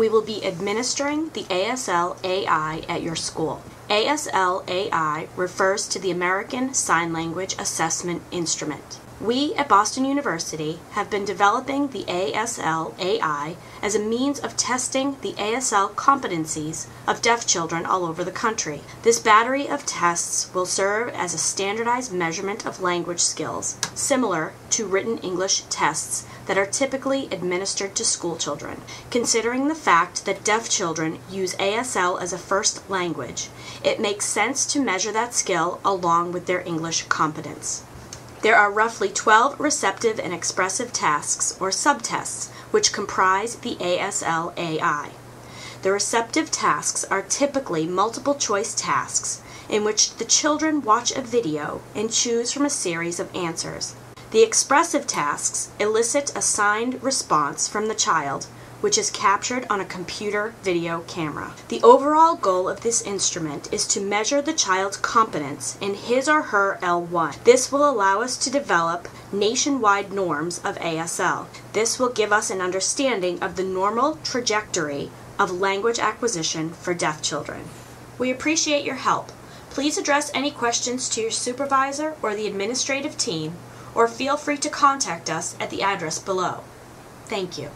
we will be administering the ASL AI at your school. ASL AI refers to the American Sign Language Assessment Instrument. We at Boston University have been developing the ASL AI as a means of testing the ASL competencies of deaf children all over the country. This battery of tests will serve as a standardized measurement of language skills, similar to written English tests that are typically administered to school children. Considering the fact that deaf children use ASL as a first language, it makes sense to measure that skill along with their English competence. There are roughly 12 receptive and expressive tasks, or subtests, which comprise the ASL AI. The receptive tasks are typically multiple choice tasks in which the children watch a video and choose from a series of answers. The expressive tasks elicit a signed response from the child which is captured on a computer video camera. The overall goal of this instrument is to measure the child's competence in his or her L1. This will allow us to develop nationwide norms of ASL. This will give us an understanding of the normal trajectory of language acquisition for deaf children. We appreciate your help. Please address any questions to your supervisor or the administrative team, or feel free to contact us at the address below. Thank you.